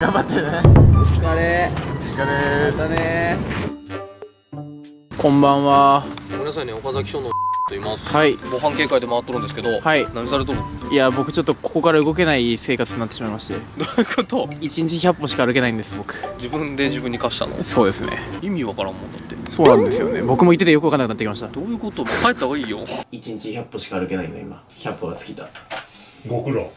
頑張ってね。お疲れ。お疲れです。ねこんばんは。ごめんなさいね岡崎署のと言います。はい。防犯警戒で回っとるんですけどはい。何されとるいや僕ちょっとここから動けない生活になってしまいまして。どういうこと？1日100歩しか歩けないんです僕。自分で自分に貸したの？そうですね。意味わからんもんだって。そうなんですよね。僕も言っててよくわかんなくなってきました。どういうこと？帰った方がいいよ。1日100歩しか歩けないんだ今。100歩が尽きた。ご苦労。